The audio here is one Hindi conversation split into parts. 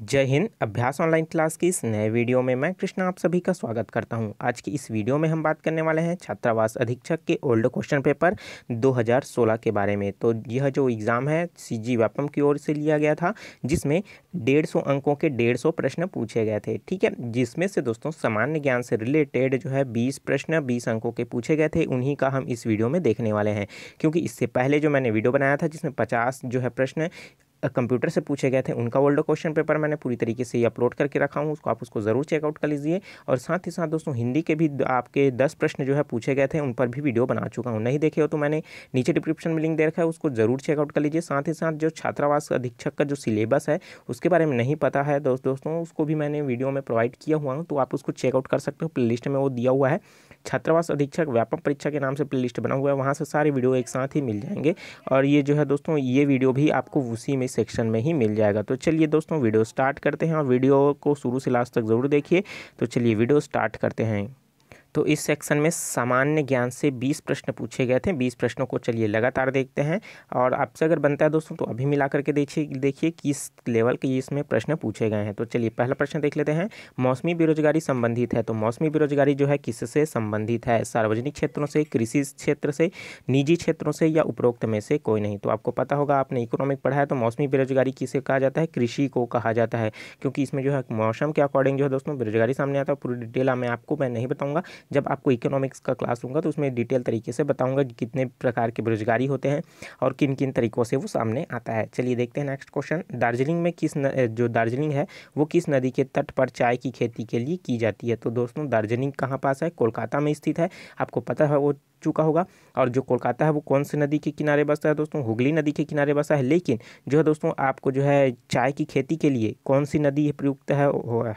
जय हिंद, अभ्यास ऑनलाइन क्लास की इस नए वीडियो में मैं कृष्णा आप सभी का स्वागत करता हूँ। आज की इस वीडियो में हम बात करने वाले हैं छात्रावास अधीक्षक के ओल्ड क्वेश्चन पेपर 2016 के बारे में। तो यह जो एग्ज़ाम है सी जी व्यापम की ओर से लिया गया था, जिसमें 150 अंकों के 150 प्रश्न पूछे गए थे, ठीक है? जिसमें से दोस्तों सामान्य ज्ञान से रिलेटेड जो है बीस प्रश्न, बीस अंकों के पूछे गए थे, उन्हीं का हम इस वीडियो में देखने वाले हैं। क्योंकि इससे पहले जो मैंने वीडियो बनाया था, जिसमें पचास जो है प्रश्न कंप्यूटर से पूछे गए थे, उनका ओल्ड क्वेश्चन पेपर मैंने पूरी तरीके से ही अपलोड करके रखा हूँ, उसको आप उसको ज़रूर चेकआउट कर लीजिए। और साथ ही साथ दोस्तों, हिंदी के भी आपके दस प्रश्न जो है पूछे गए थे, उन पर भी वीडियो बना चुका हूँ। नहीं देखे हो तो मैंने नीचे डिस्क्रिप्शन में लिंक दे रखा है, उसको ज़रूर चेकआउट कर लीजिए। साथ ही साथ जो छात्रावास अधीक्षक का जो सिलेबस है, उसके बारे में नहीं पता है, दोस्त, दोस्तों, उसको भी मैंने वीडियो में प्रोवाइड किया हुआ हूँ तो आप उसको चेकआउट कर सकते हो। प्ले में वो दिया हुआ है। छात्रावास अधीक्षक व्यापक परीक्षा के नाम से प्ले बना हुआ है। वहाँ से सारे वीडियो एक साथ ही मिल जाएँगे। और ये जो है दोस्तों, ये वीडियो भी आपको उसी में सेक्शन में ही मिल जाएगा। तो चलिए दोस्तों, वीडियो स्टार्ट करते हैं। और वीडियो को शुरू से लास्ट तक ज़रूर देखिए। तो चलिए वीडियो स्टार्ट करते हैं। तो इस सेक्शन में सामान्य ज्ञान से 20 प्रश्न पूछे गए थे। 20 प्रश्नों को चलिए लगातार देखते हैं। और आपसे अगर बनता है दोस्तों तो अभी मिला करके देखिए देखिए किस लेवल के इसमें प्रश्न पूछे गए हैं। तो चलिए पहला प्रश्न देख लेते हैं। मौसमी बेरोजगारी संबंधित है। तो मौसमी बेरोजगारी जो है किससे संबंधित है? सार्वजनिक क्षेत्रों से, कृषि क्षेत्र से, निजी क्षेत्रों से या उपरोक्त में से? कोई नहीं। तो आपको पता होगा, आपने इकोनॉमिक पढ़ा है तो मौसमी बेरोजगारी किसे कहा जाता है? कृषि को कहा जाता है। क्योंकि इसमें जो है मौसम के अकॉर्डिंग जो है दोस्तों, बेरोजगारी सामने आता है। पूरी डिटेल मैं आपको, मैं नहीं बताऊँगा। जब आपको इकोनॉमिक्स का क्लास लूँगा तो उसमें डिटेल तरीके से बताऊँगा कि कितने प्रकार के बेरोजगारी होते हैं और किन किन तरीक़ों से वो सामने आता है। चलिए देखते हैं नेक्स्ट क्वेश्चन दार्जिलिंग में किस न, जो दार्जिलिंग है वो किस नदी के तट पर चाय की खेती के लिए की जाती है? तो दोस्तों दार्जिलिंग कहाँ पास है? कोलकाता में स्थित है। आपको पता है वो चुका होगा। और जो कोलकाता है, वो कौन सी नदी के किनारे बसा है दोस्तों? हुगली नदी के किनारे बसा है। लेकिन जो है दोस्तों, आपको जो है चाय की खेती के लिए कौन सी नदी प्रयुक्त है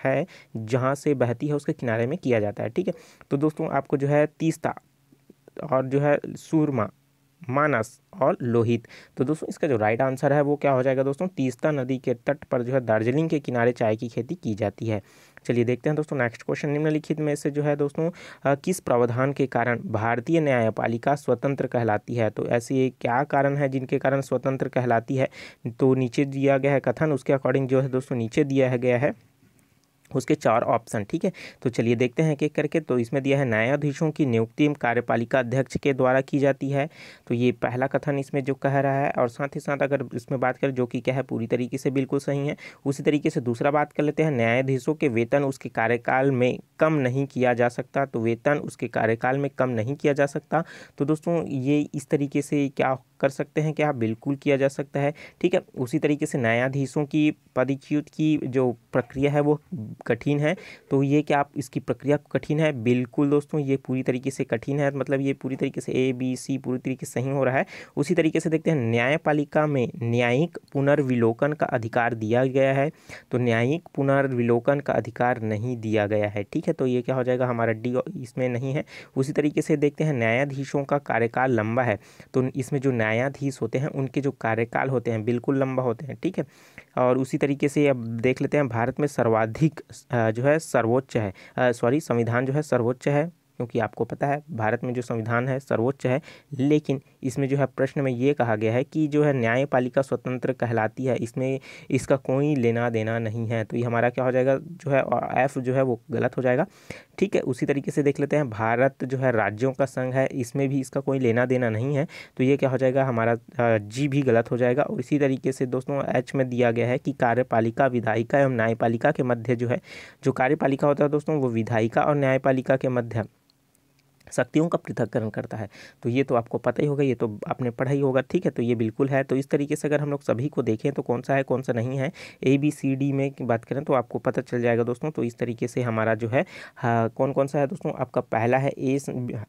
है, जहाँ से बहती है, उसके किनारे में किया जाता है। ठीक है? तो दोस्तों, आपको जो है तीस्ता और जो है सूरमा, मानस और लोहित। तो दोस्तों, इसका जो राइट आंसर है, वो क्या हो जाएगा दोस्तों? तीस्ता नदी के तट पर जो है दार्जिलिंग के किनारे चाय की खेती की जाती है। चलिए देखते हैं दोस्तों नेक्स्ट क्वेश्चन निम्नलिखित में से जो है दोस्तों किस प्रावधान के कारण भारतीय न्यायपालिका स्वतंत्र कहलाती है? तो ऐसे क्या कारण है जिनके कारण स्वतंत्र कहलाती है? तो नीचे दिया गया है कथन, उसके अकॉर्डिंग जो है दोस्तों, नीचे दिया गया है। उसके चार ऑप्शन ठीक है? तो चलिए देखते हैं एक एक करके तो इसमें दिया है न्यायाधीशों की नियुक्ति कार्यपालिका अध्यक्ष के द्वारा की जाती है। तो ये पहला कथन इसमें जो कह रहा है, और साथ ही साथ अगर इसमें बात करें, जो कि क्या है, पूरी तरीके से बिल्कुल सही है, उसी तरीके से दूसरा बात कर लेते हैं, न्यायाधीशों के वेतन उसके कार्यकाल में कम नहीं किया जा सकता तो वेतन उसके कार्यकाल में कम नहीं किया जा सकता। तो दोस्तों, ये इस तरीके से क्या कर सकते हैं क्या बिल्कुल किया जा सकता है। ठीक है, उसी तरीके से न्यायाधीशों की पदच्युत की जो प्रक्रिया है, वो कठिन है। तो ये क्या आप, इसकी प्रक्रिया कठिन है, बिल्कुल दोस्तों, ये पूरी तरीके से कठिन है। मतलब ये पूरी तरीके से ए, बी, सी, पूरी तरीके से सही हो रहा है। उसी तरीके से देखते हैं, न्यायपालिका में न्यायिक पुनर्विलोकन का अधिकार दिया गया है। तो न्यायिक पुनर्विलोकन का अधिकार नहीं दिया गया है। ठीक है तो ये क्या हो जाएगा, हमारा डी इसमें नहीं है। उसी तरीके से देखते हैं, न्यायाधीशों का कार्यकाल लंबा है। तो इसमें जो न्यायाधीश होते हैं, उनके जो कार्यकाल होते हैं बिल्कुल लंबा होते हैं, ठीक है? और उसी तरीके से अब देख लेते हैं, भारत में सर्वाधिक जो है सर्वोच्च है सॉरी संविधान जो है सर्वोच्च है। क्योंकि आपको पता है, भारत में जो संविधान है, सर्वोच्च है। लेकिन इसमें जो है, प्रश्न में ये कहा गया है कि जो है, न्यायपालिका स्वतंत्र कहलाती है, इसमें इसका कोई लेना देना नहीं है। तो ये हमारा क्या हो जाएगा, जो है एफ़ जो है, वो गलत हो जाएगा। ठीक है, उसी तरीके से देख लेते हैं, भारत जो है, राज्यों का संघ है, इसमें भी इसका कोई लेना देना नहीं है। तो ये क्या हो जाएगा, हमारा जी भी गलत हो जाएगा। और इसी तरीके से दोस्तों एच में दिया गया है कि कार्यपालिका, विधायिका एवं न्यायपालिका के मध्य जो है, जो कार्यपालिका होता है दोस्तों, वो विधायिका और न्यायपालिका के मध्य शक्तियों का पृथककरण करता है। तो ये तो आपको पता ही होगा ये तो आपने पढ़ा ही होगा ठीक है? तो ये बिल्कुल है। तो इस तरीके से अगर हम लोग सभी को देखें तो कौन सा है कौन सा नहीं है ए बी सी डी में बात करें तो आपको पता चल जाएगा दोस्तों। तो इस तरीके से हमारा जो है हाँ, कौन कौन सा है दोस्तों? आपका पहला है ए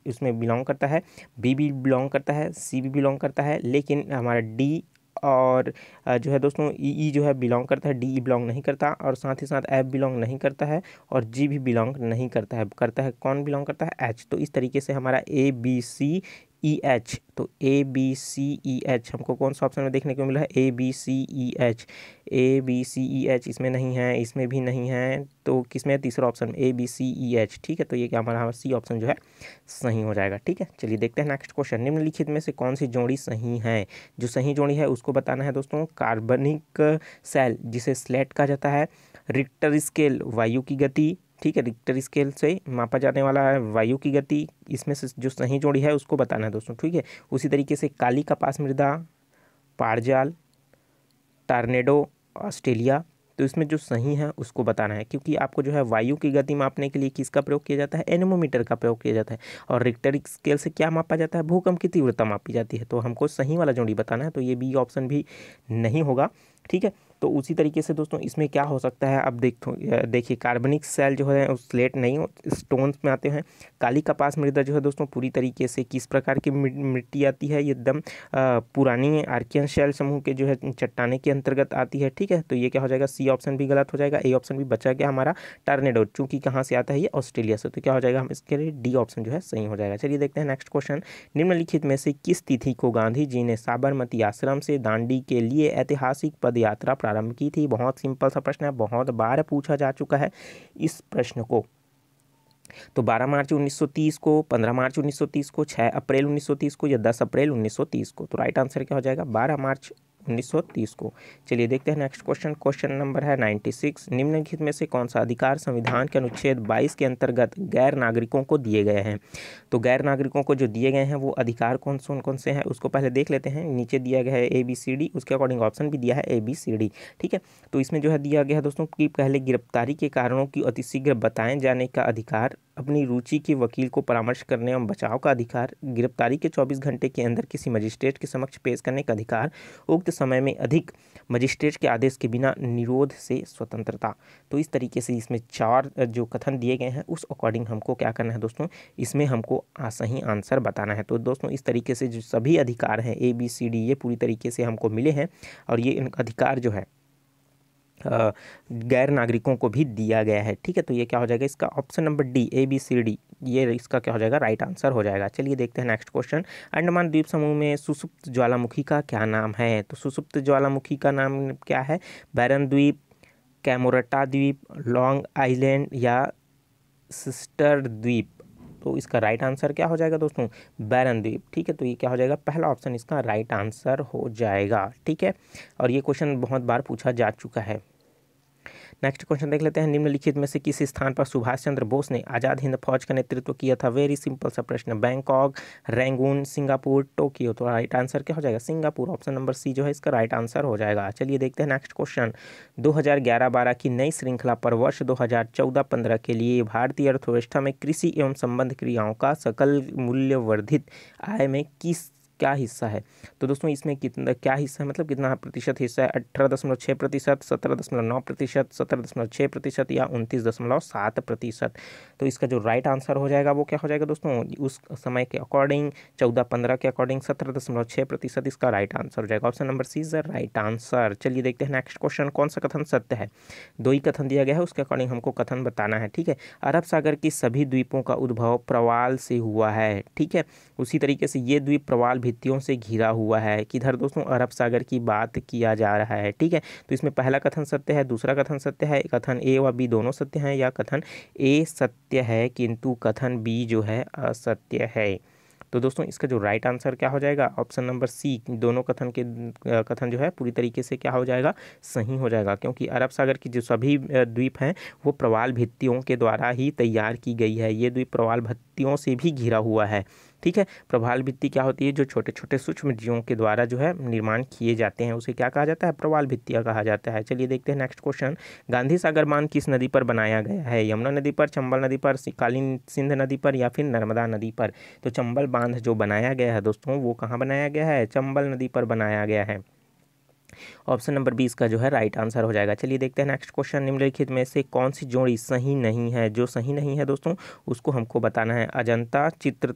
इसमें बिलोंग करता है बी भी बिलोंग करता है सी भी बिलोंग करता है लेकिन हमारा डी और जो है दोस्तों, ई ई जो है बिलोंग करता है, डी, ई बिलोंग नहीं करता और साथ ही साथ एफ़ बिलोंग नहीं करता है और जी भी बिलोंग नहीं करता है करता है, कौन बिलोंग करता है? एच। तो इस तरीके से हमारा A, B, C E H तो A B C E H हमको कौन सा ऑप्शन में देखने को मिला है? A B C E H A B C E H इसमें नहीं है, इसमें भी नहीं है तो किस किसमें तीसरा option A B C E H ठीक है? तो ये क्या हमारा सी ऑप्शन जो है, सही हो जाएगा, ठीक है? चलिए देखते हैं नेक्स्ट क्वेश्चन निम्नलिखित में से कौन सी जोड़ी सही है? जो सही जोड़ी है, उसको बताना है दोस्तों कार्बनिक सेल जिसे स्लेट कहा जाता है। रिक्टर स्केल वायु की गति ठीक है रिक्टर स्केल से मापा जाने वाला है, वायु की गति, इसमें से जो सही जोड़ी है उसको बताना है दोस्तों, ठीक है? उसी तरीके से काली कपास मृदा, पारजाल, टार्नेडो, ऑस्ट्रेलिया तो इसमें जो सही है उसको बताना है, क्योंकि आपको जो है वायु की गति मापने के लिए किसका प्रयोग किया जाता है? एनेमोमीटर का प्रयोग किया जाता है, और रिक्टर स्केल से क्या मापा जाता है? भूकंप की तीव्रता मापी जाती है तो हमको सही वाला जोड़ी बताना है तो ये बी ऑप्शन भी नहीं होगा, ठीक है? तो उसी तरीके से दोस्तों इसमें क्या हो सकता है, अब देख देखिए कार्बनिक सेल जो है स्लेट नहीं स्टोन्स में आते हैं। काली कपास मृदा जो है दोस्तों पूरी तरीके से किस प्रकार की मिट्टी आती है एकदम पुरानी आर्कियन शैल समूह के जो है चट्टाने के अंतर्गत आती है, ठीक है? तो ये क्या हो जाएगा सी ऑप्शन भी गलत हो जाएगा ए ऑप्शन भी बचा गया हमारा टर्नेडो, चूँकि कहाँ से आता है ये ऑस्ट्रेलिया से तो क्या हो जाएगा, हम इसके लिए डी ऑप्शन जो है सही हो जाएगा। चलिए देखते हैं नेक्स्ट क्वेश्चन निम्नलिखित में से किस तिथि को गांधी जी ने साबरमती आश्रम से दांडी के लिए ऐतिहासिक पद यात्रा प्रारंभ की थी। बहुत सिंपल सा प्रश्न है, बहुत बार पूछा जा चुका है इस प्रश्न को। तो 12 मार्च 1930 को 15 मार्च 1930 को 6 अप्रैल 1930 को या 10 अप्रैल 1930 को? तो राइट आंसर क्या हो जाएगा? 12 मार्च 1930 को। चलिए देखते हैं नेक्स्ट क्वेश्चन क्वेश्चन नंबर है 96 निम्नलिखित में से कौन सा अधिकार संविधान के अनुच्छेद 22 के अंतर्गत गैर नागरिकों को दिए गए हैं? तो गैर नागरिकों को जो दिए गए हैं, वो अधिकार कौन कौन कौन से हैं, उसको पहले देख लेते हैं। नीचे दिया गया है ए बी सी डी उसके अकॉर्डिंग ऑप्शन भी दिया है ए बी सी डी ठीक है? तो इसमें जो है दिया गया है दोस्तों कि पहले गिरफ्तारी के कारणों की अतिशीघ्र बताए जाने का अधिकार अपनी रुचि के वकील को परामर्श करने एवं बचाव का अधिकार, गिरफ्तारी के 24 घंटे के अंदर किसी मजिस्ट्रेट के समक्ष पेश करने का अधिकार, उक्त समय में अधिक मजिस्ट्रेट के आदेश के बिना निरोध से स्वतंत्रता। तो इस तरीके से इसमें चार जो कथन दिए गए हैं, उस अकॉर्डिंग हमको क्या करना है दोस्तों? इसमें हमको सही आंसर बताना है। तो दोस्तों, इस तरीके से जो सभी अधिकार हैं ए बी सी डी ये पूरी तरीके से हमको मिले हैं और ये अधिकार जो है गैर नागरिकों को भी दिया गया है। ठीक है तो ये क्या हो जाएगा? इसका option number D A B C D ये इसका क्या हो जाएगा? राइट आंसर हो जाएगा। चलिए देखते हैं नेक्स्ट क्वेश्चन अंडमान द्वीप समूह में सुसुप्त ज्वालामुखी का क्या नाम है? तो सुसुप्त ज्वालामुखी का नाम क्या है? बैरन द्वीप, कैमोरटा द्वीप, लॉन्ग आइलैंड या सिस्टर द्वीप? तो इसका राइट आंसर क्या हो जाएगा दोस्तों? बैरन द्वीप। ठीक है तो ये क्या हो जाएगा? पहला ऑप्शन इसका राइट आंसर हो जाएगा। ठीक है, और ये क्वेश्चन बहुत बार पूछा जा चुका है। नेक्स्ट क्वेश्चन देख लेते हैं। निम्नलिखित में से किस स्थान पर सुभाष चंद्र बोस ने आज़ाद हिंद फौज का नेतृत्व किया था? वेरी सिंपल सा प्रश्न। बैंकॉक रेंगून सिंगापुर टोक्यो तो राइट आंसर क्या हो जाएगा? सिंगापुर ऑप्शन नंबर सी जो है, इसका राइट आंसर हो जाएगा। चलिए देखते हैं नेक्स्ट क्वेश्चन दो हज़ार की नई श्रृंखला पर वर्ष दो हज़ार के लिए भारतीय अर्थव्यवस्था में कृषि एवं संबंध क्रियाओं का सकल मूल्य वर्धित आय में किस क्या हिस्सा है? तो दोस्तों, इसमें कितना, क्या हिस्सा है? मतलब कितना प्रतिशत हिस्सा है? अठारह दशमलव छः प्रतिशत, सत्रह दशमलव नौ प्रतिशत, सत्रह दशमलव छः प्रतिशत या उनतीस दशमलव सात प्रतिशत? तो इसका जो राइट आंसर हो जाएगा, वो क्या हो जाएगा दोस्तों? उस समय के अकॉर्डिंग चौदह पंद्रह के अकॉर्डिंग सत्रह दशमलव छः प्रतिशत इसका राइट आंसर हो जाएगा। Option number C is the right answer चलिए देखते हैं नेक्स्ट क्वेश्चन कौन सा कथन सत्य है? दो ही कथन दिया गया है, उसके अकॉर्डिंग हमको कथन बताना है, ठीक है? अरब सागर की सभी द्वीपों का उद्भव प्रवाल से हुआ है, ठीक है? उसी तरीके से ये द्वीप प्रवाल भित्तियों से घिरा हुआ है किधर दोस्तों अरब सागर की बात किया जा रहा है, ठीक है? तो इसमें पहला कथन सत्य है, दूसरा कथन सत्य है, कथन ए व बी दोनों सत्य हैं या कथन ए सत्य है किंतु कथन बी जो है असत्य है। तो दोस्तों इसका जो राइट आंसर क्या हो जाएगा? ऑप्शन नंबर सी दोनों कथन के, कथन जो है पूरी तरीके से क्या हो जाएगा? सही हो जाएगा, क्योंकि अरब सागर की जो सभी द्वीप हैं, वो प्रवाल भित्तियों के द्वारा ही तैयार की गई है। ये द्वीप प्रवाल भित्तियों से भी घिरा हुआ है। ठीक है? प्रवाल भित्ति क्या होती है? जो छोटे छोटे सूक्ष्म जीवों के द्वारा जो है निर्माण किए जाते हैं, उसे क्या कहा जाता है? प्रवाल भित्तियाँ कहा जाता है। चलिए देखते हैं नेक्स्ट क्वेश्चन गांधी सागर बाँध किस नदी पर बनाया गया है? यमुना नदी पर, चंबल नदी पर कालीन सिंध नदी पर या फिर नर्मदा नदी पर? तो चंबल बाँध जो बनाया गया है दोस्तों, वो कहाँ बनाया गया है? चंबल नदी पर बनाया गया है। ऑप्शन नंबर बीस का जो है राइट आंसर हो जाएगा। चलिए देखते हैं नेक्स्ट क्वेश्चन निम्नलिखित में से कौन सी जोड़ी सही नहीं है? जो सही नहीं है दोस्तों, उसको हमको बताना है। अजंता चित्र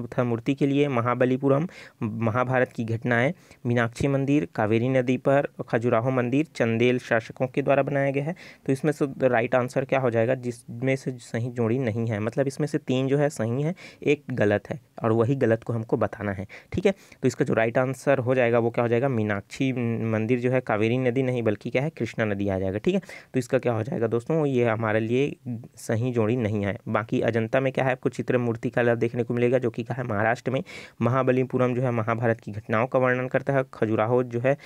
तथा मूर्ति के लिए महाबलीपुरम, महाभारत की घटनाएँ, मीनाक्षी मंदिर, कावेरी नदी पर, खजुराहो मंदिर, चंदेल शासकों के द्वारा बनाया गया है। तो इसमें से राइट आंसर क्या हो जाएगा? जिसमें से सही जोड़ी नहीं है। मतलब इसमें से तीन जो है सही है, एक गलत है और वही गलत को हमको बताना है। ठीक है? तो इसका जो राइट आंसर हो जाएगा, वो क्या हो जाएगा? मीनाक्षी मंदिर जो है कावेरी नदी नहीं, बल्कि क्या है? कृष्णा नदी आ जाएगा। ठीक है? तो इसका क्या हो जाएगा दोस्तों? ये हमारे लिए सही जोड़ी नहीं है। बाकी अजंता में क्या है? आपको चित्र मूर्ति का देखने को मिलेगा, जो कि क्या है महाराष्ट्र में। महाबलीपुरम जो है महाभारत की घटनाओं का वर्णन करता है। खजुराहो जो है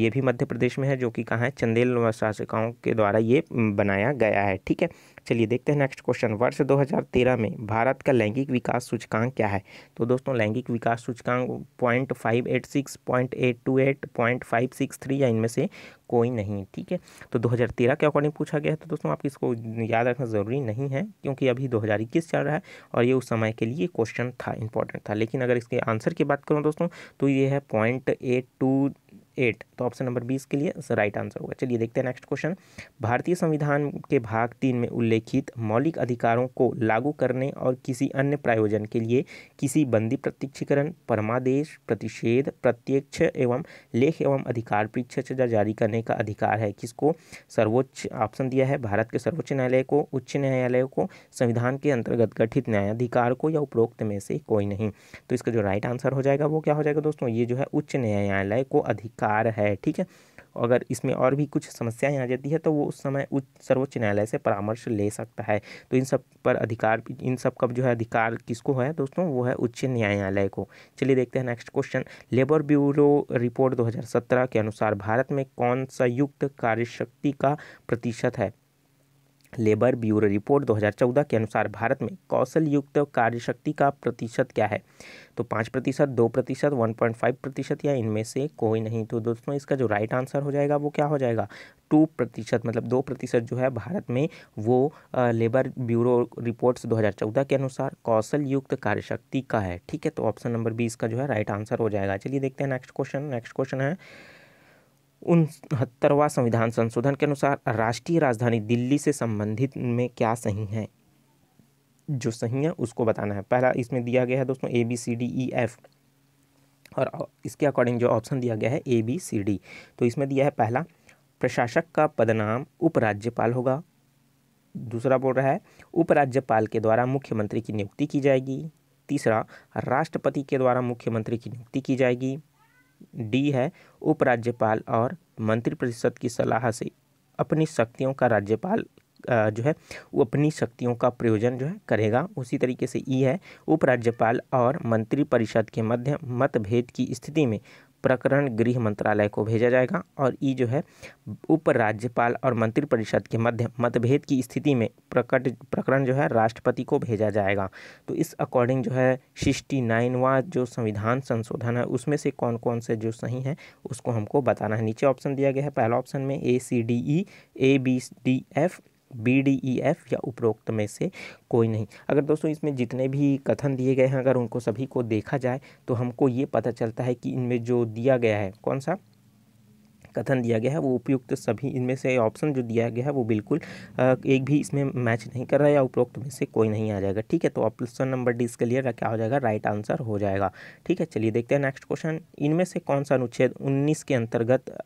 ये भी मध्य प्रदेश में है, जो कि कहाँ है चंदेल शासकों के द्वारा ये बनाया गया है। ठीक है? चलिए देखते हैं नेक्स्ट क्वेश्चन वर्ष 2013 में भारत का लैंगिक विकास सूचकांक क्या है? तो दोस्तों, लैंगिक विकास सूचकांक point five eight six, point eight two eight, point five six three या इनमें से कोई नहीं, ठीक है? तो 2013 के अकॉर्डिंग पूछा गया है तो दोस्तों आप इसको याद रखना ज़रूरी नहीं है, क्योंकि अभी 2021 चल रहा है और ये उस समय के लिए क्वेश्चन था इंपॉर्टेंट था। लेकिन अगर इसके आंसर की बात करूँ दोस्तों तो ये है पॉइंट एट टू एट। तो ऑप्शन नंबर बीस के लिए राइट आंसर होगा। चलिए देखते हैं नेक्स्ट क्वेश्चन भारतीय संविधान के भाग तीन में उल्लेखित मौलिक अधिकारों को लागू करने और किसी अन्य प्रायोजन के लिए किसी बंदी प्रत्यक्षीकरण, परमादेश, प्रतिषेध, प्रत्यक्ष एवं लेख एवं अधिकार परीक्षा जारी करने का अधिकार है। किसको? सर्वोच्च ऑप्शन दिया है भारत के सर्वोच्च न्यायालय को, उच्च न्यायालय को, संविधान के अंतर्गत गठित न्यायाधिकार को या उपरोक्त में से कोई नहीं। तो इसका जो राइट आंसर हो जाएगा वो क्या हो जाएगा दोस्तों? ये जो है उच्च न्यायालय को अधिकार कार है, ठीक है? अगर इसमें और भी कुछ समस्याएँ आ जाती है तो वो उस समय उच्च, सर्वोच्च न्यायालय से परामर्श ले सकता है। तो इन सब पर अधिकार, इन सब का जो है अधिकार किसको है दोस्तों? वो है उच्च न्यायालय को। चलिए देखते हैं next question labour bureau report 2017 के अनुसार भारत में कौन सा युक्त कार्यशक्ति का प्रतिशत है? लेबर ब्यूरो रिपोर्ट 2014 के अनुसार भारत में कौशल युक्त कार्यशक्ति का प्रतिशत क्या है? तो पाँच प्रतिशत, दो प्रतिशत, वन पॉइंट फाइव प्रतिशत या इनमें से कोई नहीं। तो दोस्तों, इसका जो राइट आंसर हो जाएगा वो क्या हो जाएगा? टू प्रतिशत मतलब दो प्रतिशत जो है भारत में वो लेबर ब्यूरो रिपोर्ट्स 2014 के अनुसार कौशल युक्त कार्यशक्ति का है। ठीक है तो ऑप्शन नंबर बी इसका जो है राइट आंसर हो जाएगा। चलिए देखते हैं नेक्स्ट क्वेश्चन। नेक्स्ट क्वेश्चन है उनहत्तरवा संविधान संशोधन के अनुसार राष्ट्रीय राजधानी दिल्ली से संबंधित में क्या सही है? जो सही है, उसको बताना है। पहला इसमें दिया गया है दोस्तों A B C D E F और इसके अकॉर्डिंग जो ऑप्शन दिया गया है ए बी सी डी तो इसमें दिया है पहला, प्रशासक का पदनाम उपराज्यपाल होगा। दूसरा बोल रहा है, उपराज्यपाल के द्वारा मुख्यमंत्री की नियुक्ति की जाएगी। तीसरा, राष्ट्रपति के द्वारा मुख्यमंत्री की नियुक्ति की जाएगी। डी है, उपराज्यपाल और मंत्रिपरिषद की सलाह से अपनी शक्तियों का राज्यपाल जो है, वो अपनी शक्तियों का प्रयोजन जो है करेगा। उसी तरीके से ई है, उपराज्यपाल और मंत्रिपरिषद के मध्य मतभेद की स्थिति में प्रकरण गृह मंत्रालय को भेजा जाएगा और ई जो है उपराज्यपाल और मंत्रिपरिषद के मध्य मतभेद की स्थिति में प्रकट, प्रकरण जो है, राष्ट्रपति को भेजा जाएगा। तो इस अकॉर्डिंग जो है सिक्सटी नाइनवा जो संविधान संशोधन है, उसमें से कौन कौन से जो सही हैं, उसको हमको बताना है। नीचे ऑप्शन दिया गया है, पहला ऑप्शन में A C D E A B D F B D E F या उपरोक्त में से कोई नहीं। अगर दोस्तों इसमें जितने भी कथन दिए गए हैं, अगर उनको सभी को देखा जाए तो हमको ये पता चलता है कि इनमें जो दिया गया है, कौन सा कथन दिया गया है, वो उपयुक्त सभी इनमें से ऑप्शन जो दिया गया है, वो बिल्कुल एक भी इसमें मैच नहीं कर रहा है या उपरोक्त में से कोई नहीं आ जाएगा। ठीक है तो ऑप्शन नंबर डी इसके लिए क्या हो जाएगा राइट आंसर हो जाएगा। ठीक है, चलिए देखते हैं नेक्स्ट क्वेश्चन इनमें से कौन सा अनुच्छेद उन्नीस के अंतर्गत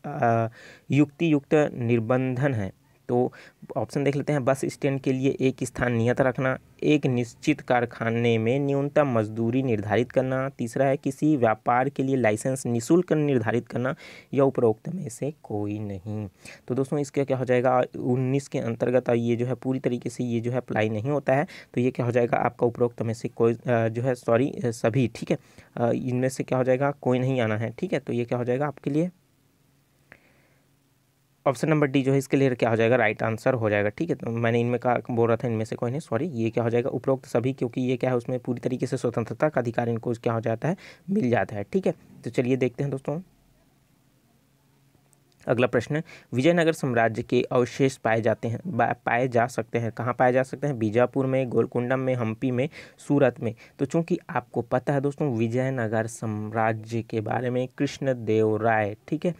युक्ति युक्त निर्बंधन है? तो ऑप्शन देख लेते हैं, बस स्टैंड के लिए एक स्थान नियत रखना, एक निश्चित कारखाने में न्यूनतम मजदूरी निर्धारित करना, तीसरा है किसी व्यापार के लिए लाइसेंस निःशुल्क निर्धारित करना, या उपरोक्त में से कोई नहीं। तो दोस्तों, इसका क्या हो जाएगा, उन्नीस के अंतर्गत ये जो है, पूरी तरीके से ये जो है अप्लाई नहीं होता है तो ये क्या हो जाएगा, आपका उपरोक्त में से कोई जो है सॉरी सभी, ठीक है इनमें से क्या हो जाएगा, कोई नहीं आना है, ठीक है तो ये क्या हो जाएगा आपके लिए ऑप्शन नंबर डी जो है, इसके लिए क्या हो जाएगा? राइट आंसर हो जाएगा, ठीक है? तो मैंने इनमें कहा, बोल रहा था इनमें से कोई नहीं सॉरी ये क्या हो जाएगा? उपरोक्त सभी, क्योंकि ये क्या है, उसमें पूरी तरीके से स्वतंत्रता का अधिकार इनको क्या हो जाता है? मिल जाता है, ठीक है? तो चलिए देखते हैं दोस्तों। अगला प्रश्न, विजयनगर साम्राज्य के अवशेष पाए जाते हैं पाए जा सकते हैं। कहाँ पाए जा सकते हैं? बीजापुर में, गोलकुंडम में, हम्पी में, सूरत में। तो चूँकि आपको पता है दोस्तों, विजयनगर साम्राज्य के बारे में कृष्णदेव राय, ठीक है?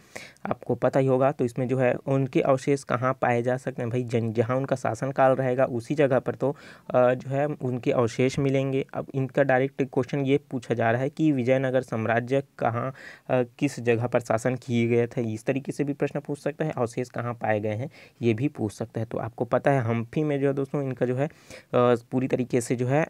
आपको पता ही होगा तो इसमें जो है, उनके अवशेष कहाँ पाए जा सकते हैं? भाई, जन, जहाँ उनका शासनकाल रहेगा, उसी जगह पर तो जो है, उनके अवशेष मिलेंगे। अब इनका डायरेक्ट क्वेश्चन ये पूछा जा रहा है कि विजयनगर साम्राज्य कहाँ किस जगह पर शासन किए गए थे? इस तरीके से भी प्रश्न पूछ सकता है अवशेष कहाँ पाए गए हैं, ये भी पूछ सकता है। तो आपको पता है, हम्फी में जो है दोस्तों, इनका जो है पूरी तरीके से जो है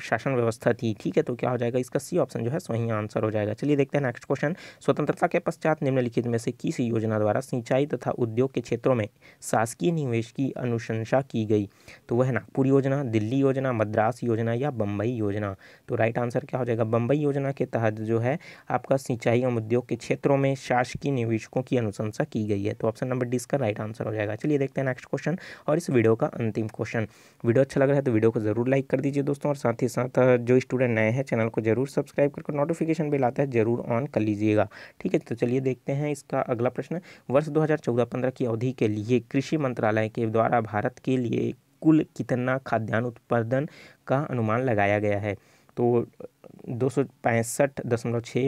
शासन व्यवस्था थी। ठीक है तो क्या हो जाएगा, इसका सी ऑप्शन जो है सही आंसर हो जाएगा। चलिए देखते हैं नेक्स्ट क्वेश्चन स्वतंत्रता के पश्चात निम्नलिखित में से किस योजना द्वारा सिंचाई तथा उद्योग के क्षेत्रों में शासकीय निवेश की अनुशंसा की गई? तो वह नागपुर योजना, दिल्ली योजना, मद्रास योजना या बम्बई योजना? तो राइट आंसर क्या हो जाएगा बम्बई योजना के तहत जो है, आपका सिंचाई एवं उद्योग के क्षेत्रों में शासकीय निवेशकों की अनुशंसा की गई है तो ऑप्शन नंबर डी इसका राइट आंसर हो जाएगा। चलिए देखते हैं नेक्स्ट क्वेश्चन और इस वीडियो का अंतिम क्वेश्चन वीडियो अच्छा लग रहा है तो वीडियो को ज़रूर लाइक कर दीजिए दोस्तों और साथ ही साथ जो स्टूडेंट नए हैं चैनल को ज़रूर सब्सक्राइब करके नोटिफिकेशन बिल आता है, ज़रूर ऑन कर लीजिएगा। ठीक है तो चलिए देखते हैं इसका अगला प्रश्न। वर्ष दो हज़ार की अवधि के लिए कृषि मंत्रालय के द्वारा भारत के लिए कुल कितना खाद्यान्न उत्पादन का अनुमान लगाया गया है? तो दो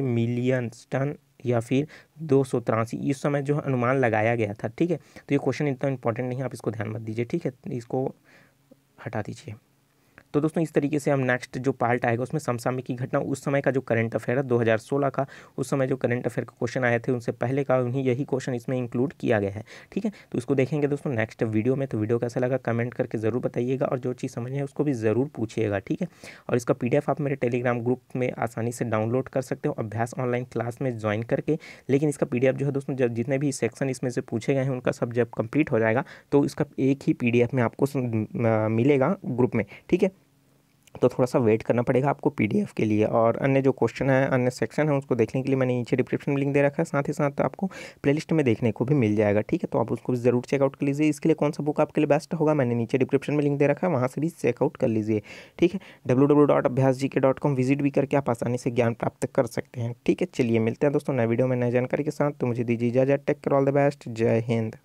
मिलियन टन या फिर दो सौ तिरासी, इस समय जो है अनुमान लगाया गया था, ठीक है? तो ये क्वेश्चन इतना इंपॉर्टेंट नहीं है, आप इसको ध्यान मत दीजिए, ठीक है? इसको हटा दीजिए। तो दोस्तों, इस तरीके से हम नेक्स्ट जो पार्ट आएगा, उसमें समसामयिक की घटना, उस समय का जो करंट अफेयर है 2016 का, उस समय जो करंट अफेयर का क्वेश्चन आए थे, उनसे पहले का, उन्हीं यही क्वेश्चन इसमें इंक्लूड किया गया है। ठीक है? तो इसको देखेंगे दोस्तों नेक्स्ट वीडियो में तो वीडियो कैसा लगा कमेंट करके ज़रूर बताइएगा और जो चीज़ समझ है उसको भी ज़रूर पूछिएगा, ठीक है? और इसका पीडीएफ आप मेरे टेलीग्राम ग्रुप में आसानी से डाउनलोड कर सकते हो, अभ्यास ऑनलाइन क्लास में ज्वाइन करके। लेकिन इसका पीडीएफ जो है दोस्तों, जब जितने भी सेक्शन इसमें से पूछे गए हैं, उनका सब जब कंप्लीट हो जाएगा तो इसका एक ही पीडीएफ में आपको मिलेगा ग्रुप में, ठीक है? तो थोड़ा सा वेट करना पड़ेगा आपको पीडीएफ के लिए और अन्य जो क्वेश्चन है, अन्य सेक्शन है, उसको देखने के लिए मैंने नीचे डिस्क्रिप्शन में लिंक दे रखा है। साथ ही साथ आपको प्लेलिस्ट में देखने को भी मिल जाएगा, ठीक है? तो आप उसको भी ज़रूर चेकआउट कर लीजिए। इसके लिए कौन सा बुक आपके लिए बेस्ट होगा, मैंने नीचे डिस्क्रिप्शन में लिंक दे रखा है, वहाँ से भी चेकआउट कर लीजिए, ठीक है? डब्ल्यू डब्ल्यू डॉट अभ्यास जी के डॉट कॉम विज़िट भी करके आप आसानी से ज्ञान प्राप्त कर सकते हैं, ठीक है? चलिए मिलते हैं दोस्तों नए वीडियो में नए जानकारी के साथ। तो मुझे दीजिए जय इजाज़त टेक कर ऑल द बेस्ट जय हिंद।